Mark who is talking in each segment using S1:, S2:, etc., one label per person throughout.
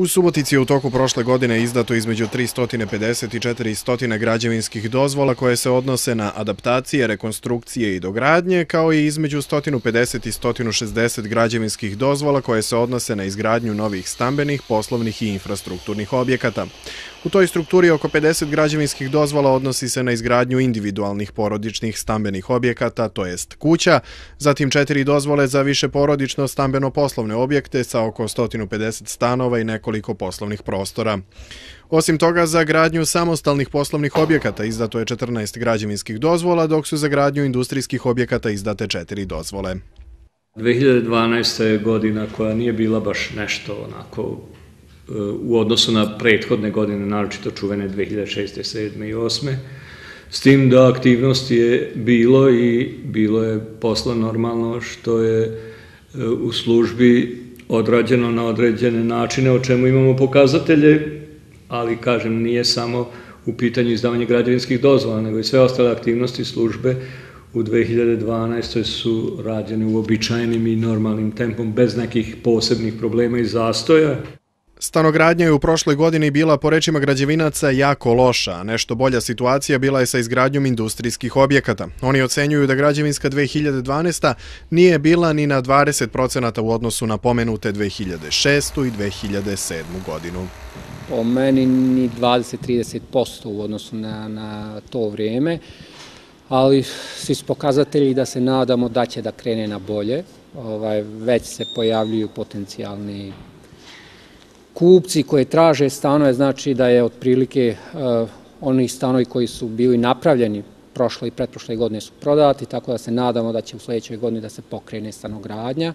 S1: U Subotici je u toku prošle godine izdato između 350 i 400 građevinskih dozvola koje se odnose na adaptacije, rekonstrukcije i dogradnje, kao i između 150 i 160 građevinskih dozvola koje se odnose na izgradnju novih stambenih, poslovnih i infrastrukturnih objekata. U toj strukturi oko 50 građevinskih dozvola odnosi se na izgradnju individualnih porodičnih stambenih objekata, to jest kuća, zatim četiri dozvole za više porodično stambeno-poslovne objekte sa oko 150 stanova i nekoliko poslovnih prostora. Osim toga, za gradnju samostalnih poslovnih objekata izdato je 14 građevinskih dozvola, dok su za gradnju industrijskih objekata izdate četiri dozvole.
S2: 2012. je godina koja nije bila baš nešto onako e, u odnosu na prethodne godine, naročito čuvene 2006. 2007. i 2008. S tim da aktivnosti je bilo i bilo je posla normalno što je e, u službi odrađeno na određene načine, o čemu imamo pokazatelje, ali kažem, nije samo u pitanju izdavanja građevinskih dozvola, nego i sve ostale aktivnosti službe u 2012. su rađene u i normalnim tempom, bez nekih posebnih problema i zastoja.
S1: Stanogradnja je u prošloj godini bila po rečima građevinaca jako loša, a nešto bolja situacija bila je sa izgradnjom industrijskih objekata. Oni ocenjuju da građevinska 2012. nije bila ni na 20% u odnosu na pomenute 2006. i 2007. godinu.
S3: Po meni ni 20-30% u odnosu na, na to vrijeme, ali svi su pokazatelji da se nadamo da će da krene na bolje. Ovaj, već se pojavljuju potencijalni kupci koje traže stanove, znači da je otprilike uh, oni stanovi koji su bili napravljeni prošle i pretprošle godine su prodati, tako da se nadamo da će u sljedećoj godini da se pokrene stanogradnja,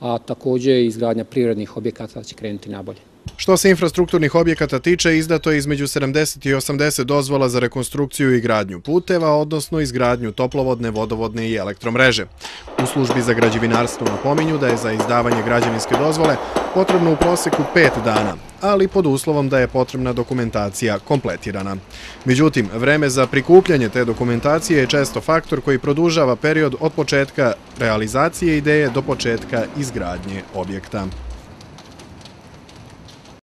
S3: a također izgradnja prirodnih objekata da će krenuti nabolje.
S1: Što se infrastrukturnih objekata tiče, izdato je između 70 i 80 dozvola za rekonstrukciju i gradnju puteva, odnosno izgradnju toplovodne, vodovodne i elektromreže. U službi za građevinarstvo napominju da je za izdavanje građevinske dozvole potrebno u proseku 5 dana, ali pod uslovom da je potrebna dokumentacija kompletirana. Međutim, vreme za prikupljanje te dokumentacije je često faktor koji produžava period od početka realizacije ideje do početka izgradnje objekta.